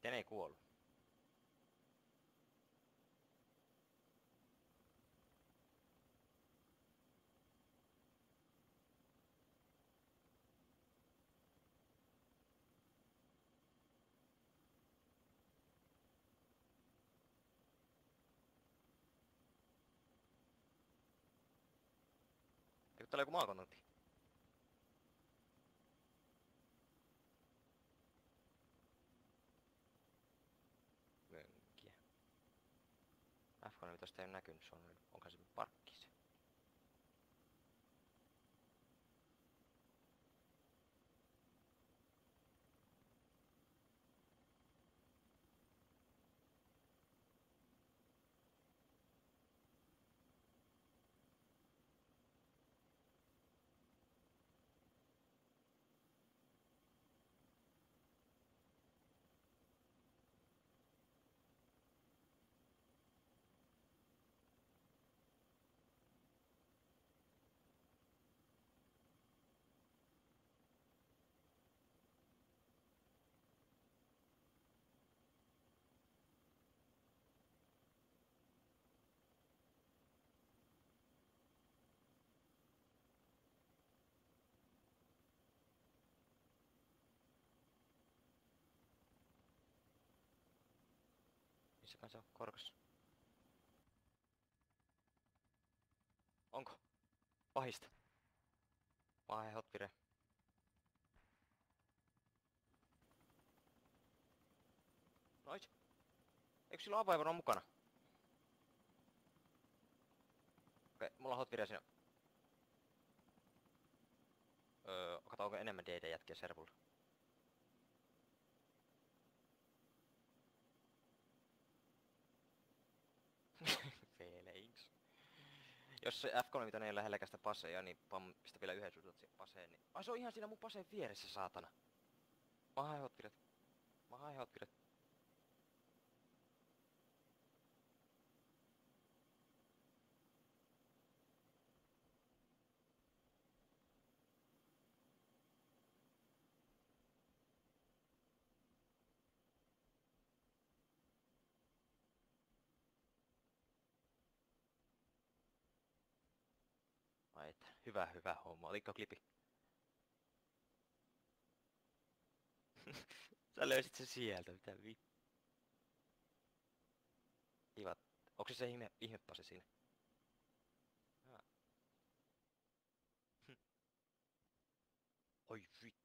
Miten ei kuollut? Eikö täällä joku maakontakti? F-15 ei ole näkynyt, se on, onko se parkkis? Missäpäin se on korkas? Onko? Pahista. Vai hotpire. Nois. Eikö sillä avaivaro mukana? Okei, mulla on hotpire siinä. Öö, kato onko enemmän DD-jätkiä servulla. Jos se F3 ei ole lähellä sitä paseja, niin pam, pistä vielä yhden suutat siihen paseen, niin... Ai se on ihan siinä mun paseen vieressä, saatana. Mä haen hotpiret. Mä haen hotpiret. Että, hyvä, hyvä homma. Oliko klipi? Sä löysit sen sieltä, mitä vi... Kiva. Onko se se ihme, ihmepase siinä? Hyvä. Oi vittu.